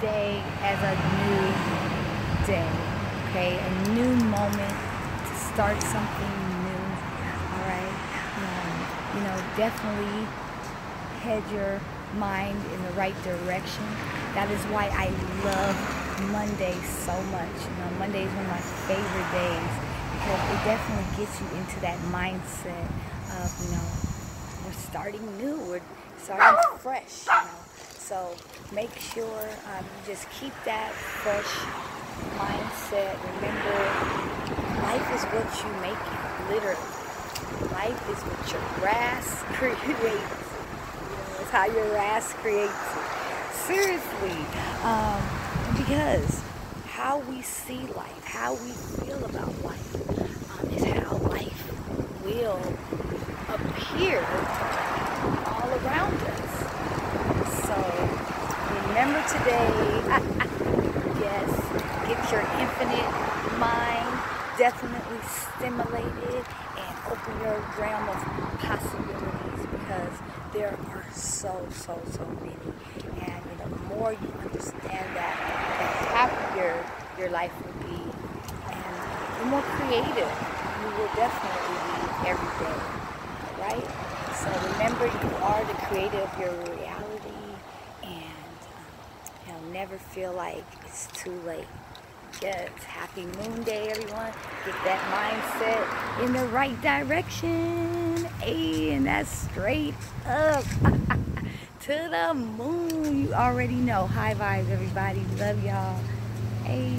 day as a new day, okay? A new moment to start something new, all right? Um, you know, definitely head your mind in the right direction. That is why I love Monday so much. You know, Monday is one of my favorite days because it definitely gets you into that mindset of, you know, we're starting new, we're starting fresh, you know. So make sure um, you just keep that fresh mindset. Remember, life is what you make it, literally. Life is what your grass creates. You know, it's how your grass creates it. Seriously. Um, because how we see life, how we feel about life, um, is how life will appear all around us. So remember today, yes, get your infinite mind definitely stimulated and open your realm of possibilities because there are so, so, so many. And you know, the more you understand that, the happier your life will be and the more creative you will definitely be every day. Right? So remember you are the creator of your reality and um, you know, never feel like it's too late. Yes, happy moon day, everyone. Get that mindset in the right direction. Hey, and that's straight up to the moon. You already know. High vibes, everybody. Love y'all. Hey.